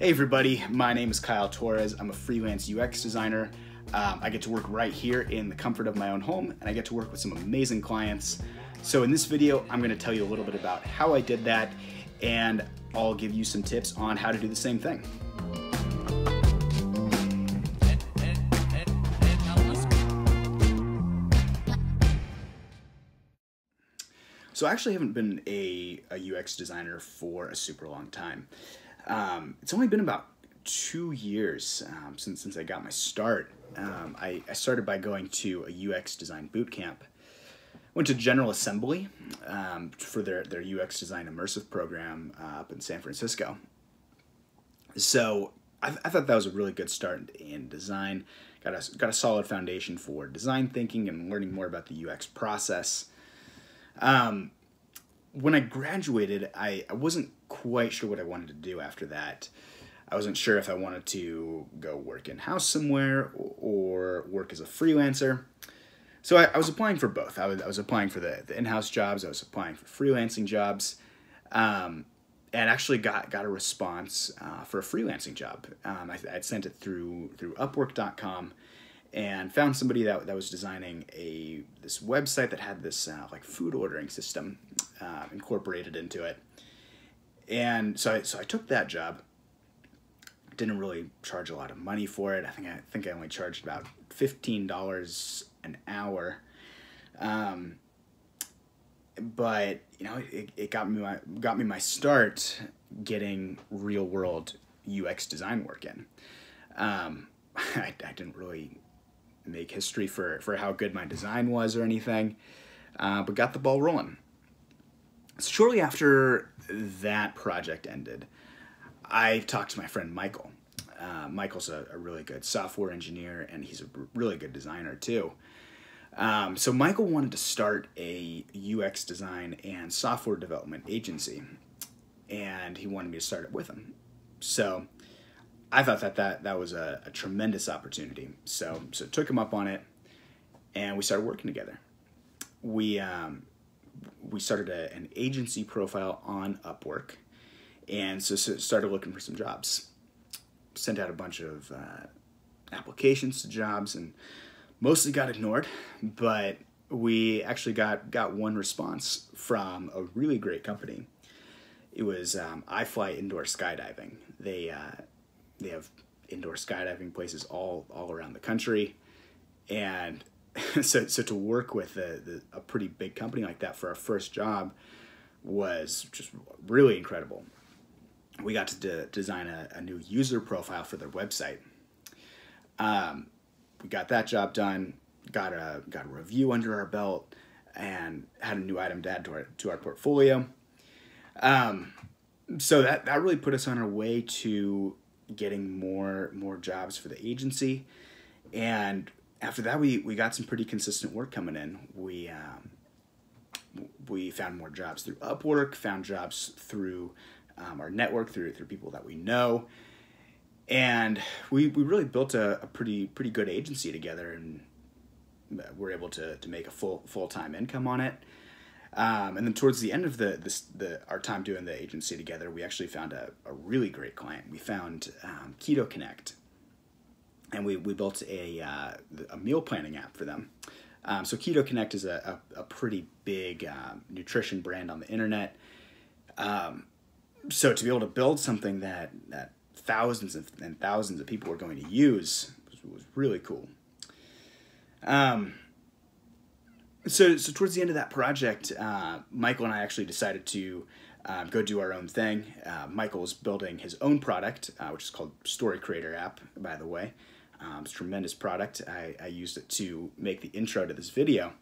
Hey everybody, my name is Kyle Torres. I'm a freelance UX designer. Um, I get to work right here in the comfort of my own home and I get to work with some amazing clients. So in this video, I'm gonna tell you a little bit about how I did that and I'll give you some tips on how to do the same thing. So I actually haven't been a, a UX designer for a super long time. Um, it's only been about two years um, since, since I got my start. Um, I, I, started by going to a UX design boot camp. Went to General Assembly um, for their, their UX design immersive program uh, up in San Francisco. So I, I, thought that was a really good start in design. Got a, got a solid foundation for design thinking and learning more about the UX process. Um, when I graduated, I, I wasn't quite sure what I wanted to do after that. I wasn't sure if I wanted to go work in house somewhere or work as a freelancer. So I, I was applying for both. I was, I was applying for the, the in house jobs, I was applying for freelancing jobs, um, and actually got, got a response uh, for a freelancing job. Um, I, I'd sent it through, through Upwork.com and found somebody that, that was designing a this website that had this uh, like food ordering system uh, incorporated into it. And so I, so I took that job. Didn't really charge a lot of money for it. I think I think I only charged about fifteen dollars an hour. Um, but you know, it, it got me my got me my start getting real world UX design work in. Um, I, I didn't really make history for, for how good my design was or anything, uh, but got the ball rolling. Shortly after that project ended, I talked to my friend Michael. Uh, Michael's a, a, really good software engineer and he's a really good designer too. Um, so Michael wanted to start a UX design and software development agency, and he wanted me to start it with him. So I thought that that, that was a, a tremendous opportunity. So, so took him up on it, and we started working together. We, um, we started a, an agency profile on Upwork, and so, so, started looking for some jobs. Sent out a bunch of uh, applications to jobs, and mostly got ignored, but we actually got, got one response from a really great company. It was um, iFly Indoor Skydiving. They uh, they have indoor skydiving places all all around the country, and so so to work with a, a pretty big company like that for our first job was just really incredible. We got to de design a, a, new user profile for their website. Um, we got that job done. Got a got a review under our belt, and had a new item to add to our to our portfolio. Um, so that that really put us on our way to getting more more jobs for the agency, and after that we we got some pretty consistent work coming in. We um, we found more jobs through Upwork, found jobs through um, our network, through through people that we know, and we we really built a, a pretty pretty good agency together, and we're able to to make a full full time income on it. Um, and then towards the end of the, the our time doing the agency together, we actually found a, a really great client. We found um, Keto Connect, and we, we built a, uh, a meal planning app for them. Um, so Keto Connect is a, a, a pretty big um, nutrition brand on the internet. Um, so to be able to build something that, that thousands and thousands of people were going to use was, was really cool. Um, so, so towards the end of that project, uh, Michael and I actually decided to um, go do our own thing. Uh, Michael's building his own product, uh, which is called Story Creator app, by the way. Um, it's tremendous product. I, I used it to make the intro to this video.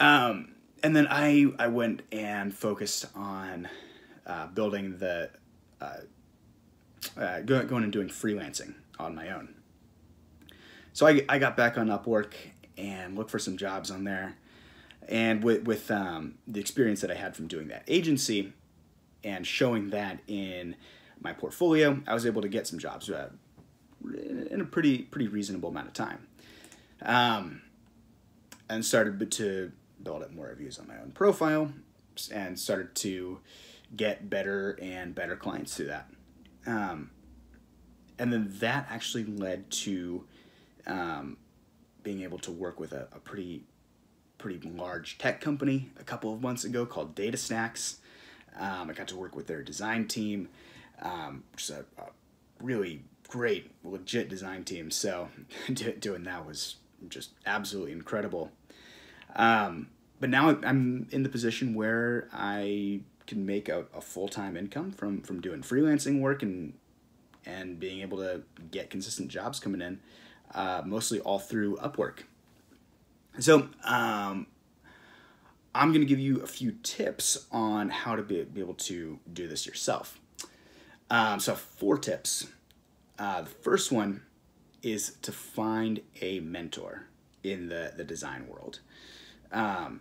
Um, and then I, I went and focused on uh, building the, uh, uh, going and doing freelancing on my own. So I, I got back on Upwork and look for some jobs on there. And with, with um, the experience that I had from doing that agency and showing that in my portfolio, I was able to get some jobs uh, in a pretty pretty reasonable amount of time. Um, and started to build up more reviews on my own profile and started to get better and better clients through that. Um, and then that actually led to um, being able to work with a, a pretty pretty large tech company a couple of months ago called Data Snacks. Um, I got to work with their design team, um, which is a, a, really great, legit design team. So doing that was just absolutely incredible. Um, but now I'm in the position where I can make a, a full time income from from doing freelancing work and and being able to get consistent jobs coming in, uh, mostly all through Upwork. So um, I'm going to give you a few tips on how to be, be able to do this yourself. Um, so four tips. Uh, the first one is to find a mentor in the, the design world. Um,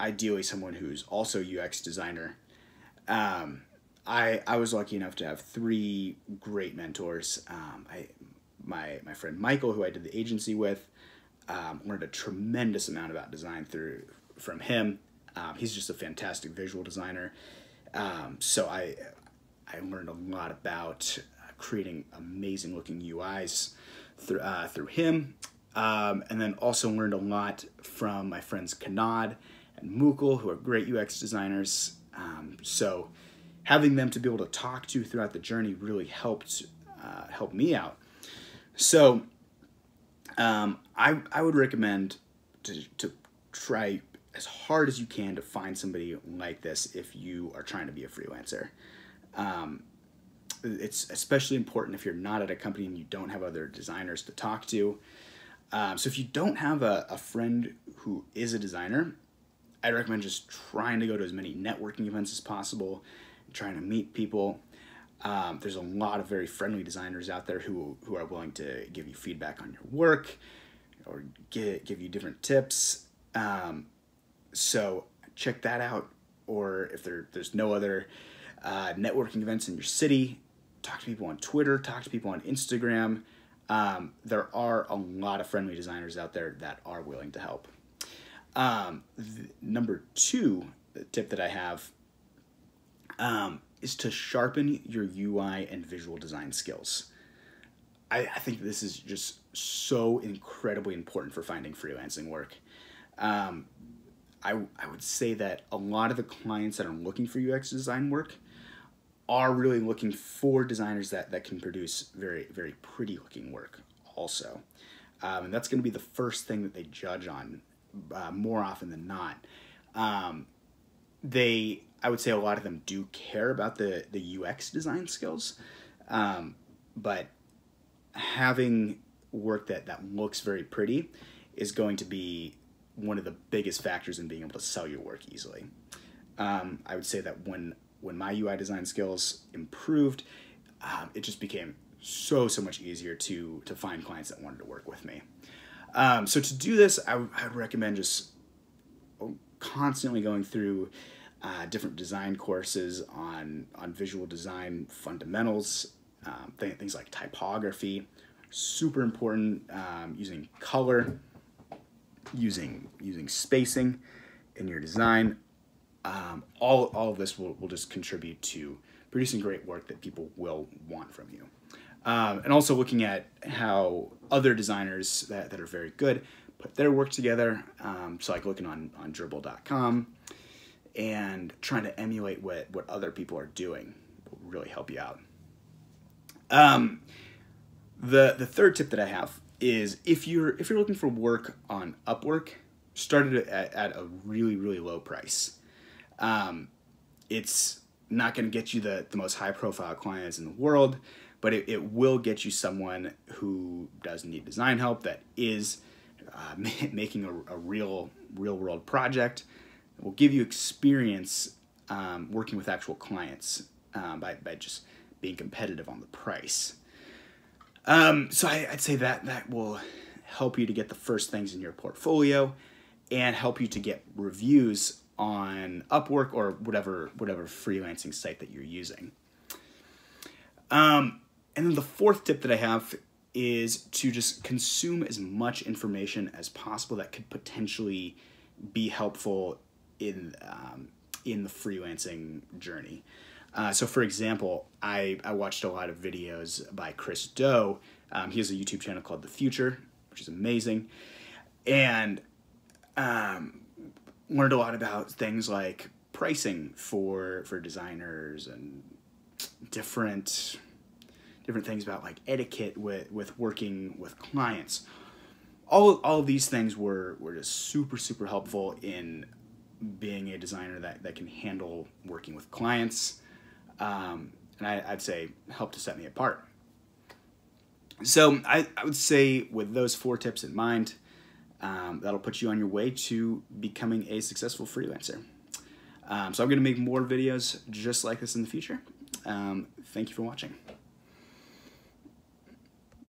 ideally someone who's also UX designer. Um, I, I was lucky enough to have three great mentors. Um, I, my, my friend Michael, who I did the agency with, um, learned a tremendous amount about design through from him. Um, he's just a fantastic visual designer. Um, so I, I learned a lot about creating amazing looking UIs through, uh, through him. Um, and then also learned a lot from my friends Kanad and Mukul, who are great UX designers. Um, so having them to be able to talk to throughout the journey really helped uh, help me out. So um, I, I would recommend to, to try as hard as you can to find somebody like this if you are trying to be a freelancer. Um, it's especially important if you're not at a company and you don't have other designers to talk to. Um, so if you don't have a, a friend who is a designer, I'd recommend just trying to go to as many networking events as possible, trying to meet people. Um, there's a lot of very friendly designers out there who, who are willing to give you feedback on your work or get, give you different tips. Um, so check that out. Or if there, there's no other uh, networking events in your city, talk to people on Twitter, talk to people on Instagram. Um, there are a lot of friendly designers out there that are willing to help. Um, number two tip that I have um, is to sharpen your UI and visual design skills. I, I, think this is just so incredibly important for finding freelancing work. Um, I, I would say that a lot of the clients that are looking for UX design work are really looking for designers that, that can produce very, very pretty looking work also. Um, and that's going to be the first thing that they judge on uh, more often than not. Um, they, I would say a lot of them do care about the, the UX design skills, um, but having work that, that looks very pretty is going to be one of the biggest factors in being able to sell your work easily. Um, I would say that when when my UI design skills improved, um, it just became so so much easier to to find clients that wanted to work with me. Um, so to do this, I would recommend just constantly going through uh, different design courses on on visual design fundamentals, um, th things like typography, super important. Um, using color, using using spacing in your design, um, all, all of this will, will just contribute to producing great work that people will want from you. Um, and also looking at how other designers that, that are very good put their work together. Um, so like looking on, on Dribbble.com and trying to emulate what, what other people are doing will really help you out. Um, the, the third tip that I have is if you're, if you're looking for work on Upwork, start it at, at a really, really low price. Um, it's not going to get you the, the most high profile clients in the world, but it, it will get you someone who does need design help that is uh, making a, a, real real world project. It will give you experience um, working with actual clients um, by, by just being competitive on the price. Um, so I, I'd say that that will help you to get the first things in your portfolio and help you to get reviews on Upwork or whatever whatever freelancing site that you're using. Um, and then the fourth tip that I have is to just consume as much information as possible that could potentially be helpful in um, in the freelancing journey. Uh, so, for example, I, I watched a lot of videos by Chris Do. Um, he has a YouTube channel called The Futur, which is amazing. And um, learned a lot about things like pricing for for designers and different different things about like etiquette with with working with clients. All all of these things were were just super super helpful in being a designer that, that can handle working with clients um, and I, i'd say help to set me apart. So I, I would say with those four tips in mind um, that'll put you on your way to becoming a successful freelancer um, so I'm going to make more videos just like this in the future. Um, thank you for watching.